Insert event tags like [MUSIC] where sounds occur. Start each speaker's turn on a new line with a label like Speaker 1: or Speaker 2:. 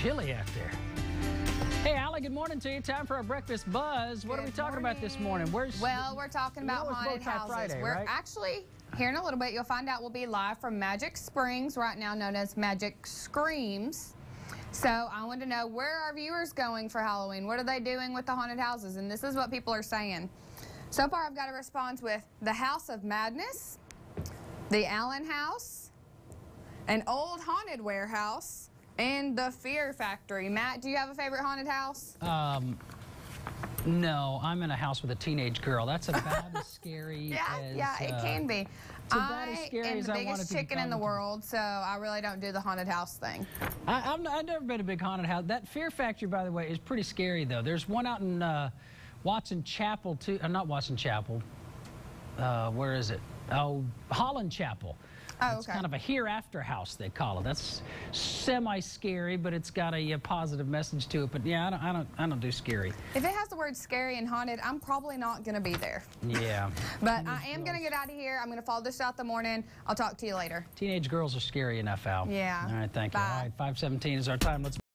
Speaker 1: chilly out there. Hey, Allie, good morning to you. Time for our breakfast buzz. What are we
Speaker 2: Good
Speaker 1: talking about this morning?
Speaker 2: morning.
Speaker 1: Where's
Speaker 2: Well, we're talking about haunted houses.
Speaker 1: Friday,
Speaker 2: we're
Speaker 1: right?
Speaker 2: actually here in a little bit. You'll find out we'll be live from Magic Springs, right now known as Magic Screams. So I want to know where are viewers going for Halloween? What are they doing with the haunted houses? And this is what people are saying. So far, I've got a response with the House of Madness, the Allen House, an old haunted warehouse, and the Fear Factory. Matt, do you have a favorite haunted house?
Speaker 1: um no, I'm in a house with a teenage girl. That's about as [LAUGHS] scary
Speaker 2: Yeah,
Speaker 1: as
Speaker 2: yeah, it
Speaker 1: uh,
Speaker 2: can be. I am the biggest chicken in the world, so I really don't do the haunted house thing.
Speaker 1: I, I'm, I've never been a big haunted house. That Fear Factory, by the way, is pretty scary, though. There's one out in uh, Watson Chapel, too. Uh, not Watson Chapel. Uh, where is it? Oh, Holland Chapel.
Speaker 2: Oh,
Speaker 1: It's
Speaker 2: okay.
Speaker 1: kind of a hereafter house, they call it. That's semi-scary, but it's got a, uh positive message to it. But yeah, I don't, I don't, I don't do scary.
Speaker 2: If it has the word scary and haunted, I'm probably not going to be there.
Speaker 1: Yeah. [LAUGHS]
Speaker 2: But I am going to get out of here. I'm going to follow this out the morning. I'll talk to you later.
Speaker 1: Teenage girls are scary enough, Al.
Speaker 2: Yeah.
Speaker 1: All right, thank you. All right, 517 is our time. Let's